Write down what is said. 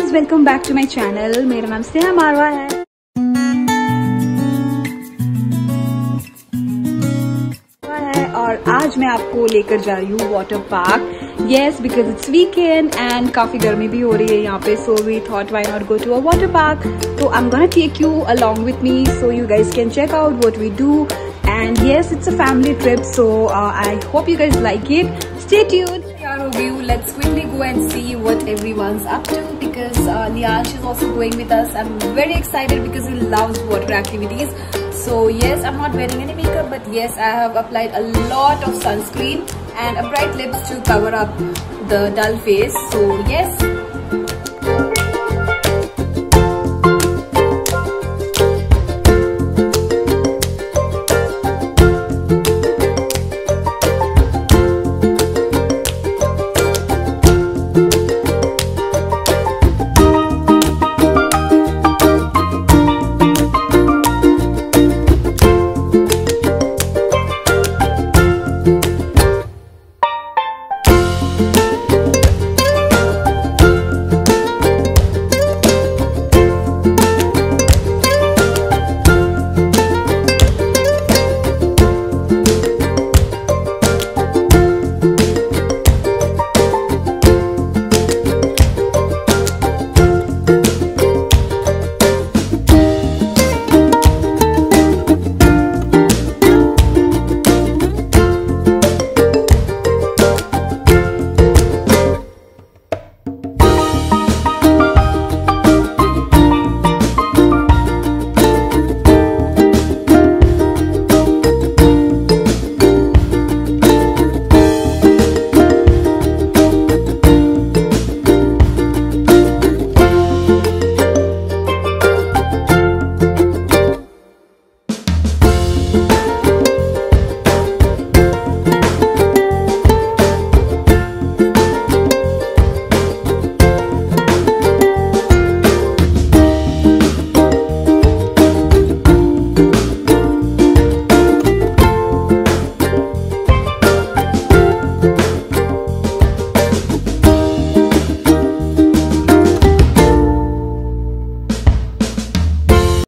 Guys welcome back to my channel मेरा नाम स्नेहा मारवा है। और आज मैं आपको लेकर जा रही हूँ water park yes because it's weekend and काफ़ी गर्मी भी हो रही है यहाँ पे so we thought why not go to a water park तो I am gonna take you along with me so you guys can check out what we do and yes it's a family trip so I hope you you like it it. Stay our View. let's quickly go and see what everyone's up to because uh, is also going with us I'm very excited because he loves water activities so yes I'm not wearing any makeup but yes I have applied a lot of sunscreen and a bright lips to cover up the dull face so yes